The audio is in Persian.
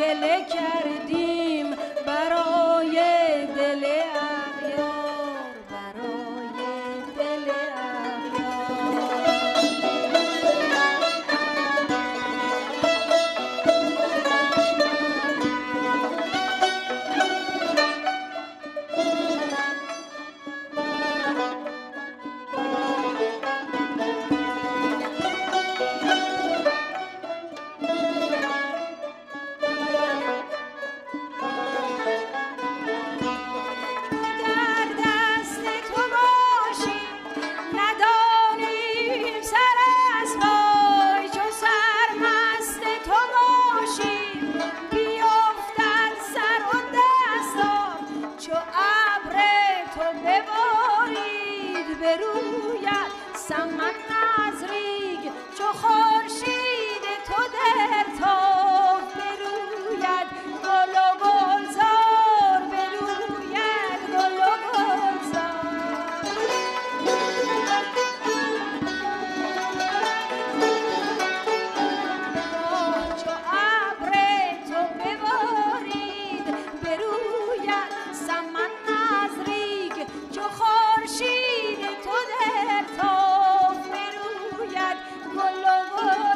gele kerdi بروید سمت نزریگ چو خود kolları